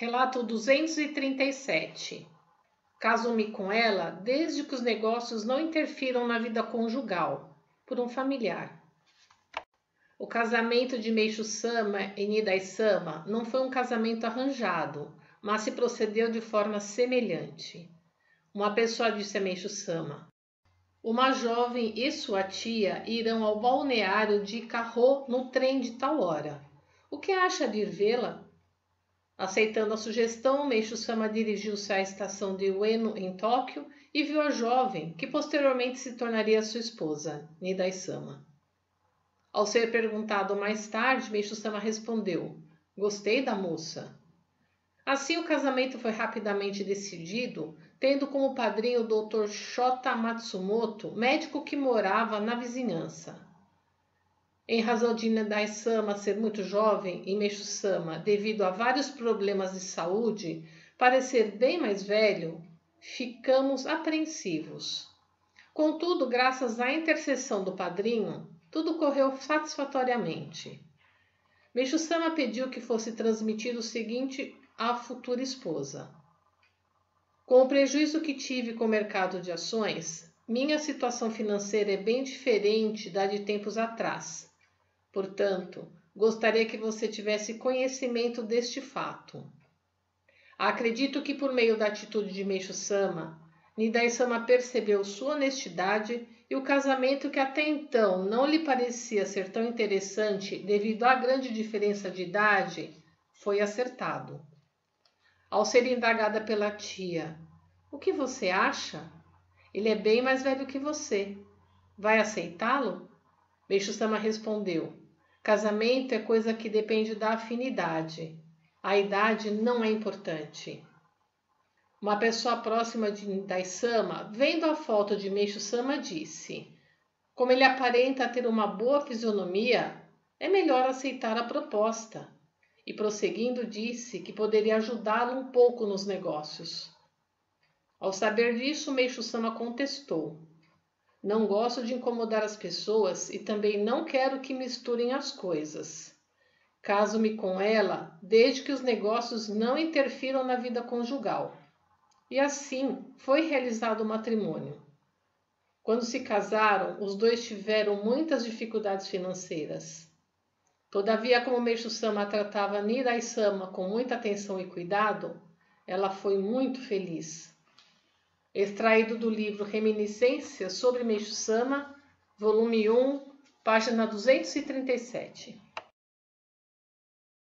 Relato 237. Caso-me com ela desde que os negócios não interfiram na vida conjugal, por um familiar. O casamento de Meixo Sama e Nidai Sama não foi um casamento arranjado, mas se procedeu de forma semelhante. Uma pessoa disse a Meixo Sama: Uma jovem e sua tia irão ao balneário de Carro no trem de tal hora. O que acha de ir vê-la? Aceitando a sugestão, Meixo Sama dirigiu-se à estação de Ueno, em Tóquio, e viu a jovem, que posteriormente se tornaria sua esposa, Nidai Sama. Ao ser perguntado mais tarde, Meixo Sama respondeu: Gostei da moça. Assim, o casamento foi rapidamente decidido, tendo como padrinho o Dr. Shota Matsumoto, médico que morava na vizinhança. Em razão de Nidai-sama ser muito jovem e Meixo-sama, devido a vários problemas de saúde, parecer bem mais velho, ficamos apreensivos. Contudo, graças à intercessão do padrinho, tudo correu satisfatoriamente. Meixo-sama pediu que fosse transmitido o seguinte à futura esposa. Com o prejuízo que tive com o mercado de ações, minha situação financeira é bem diferente da de tempos atrás Portanto, gostaria que você tivesse conhecimento deste fato. Acredito que por meio da atitude de Meixo Sama, Nidai Sama percebeu sua honestidade e o casamento que até então não lhe parecia ser tão interessante devido à grande diferença de idade, foi acertado. Ao ser indagada pela tia, o que você acha? Ele é bem mais velho que você. Vai aceitá-lo? Meixo Sama respondeu: Casamento é coisa que depende da afinidade. A idade não é importante. Uma pessoa próxima de Daisama, vendo a foto de Meixo Sama, disse: Como ele aparenta ter uma boa fisionomia, é melhor aceitar a proposta. E prosseguindo, disse que poderia ajudá-lo um pouco nos negócios. Ao saber disso, Meixo Sama contestou: não gosto de incomodar as pessoas e também não quero que misturem as coisas. Caso-me com ela desde que os negócios não interfiram na vida conjugal. E assim foi realizado o matrimônio. Quando se casaram, os dois tiveram muitas dificuldades financeiras. Todavia, como Meixo Sama tratava Nirai Sama com muita atenção e cuidado, ela foi muito feliz extraído do livro Reminiscências sobre Meixo Sama, volume 1, página 237.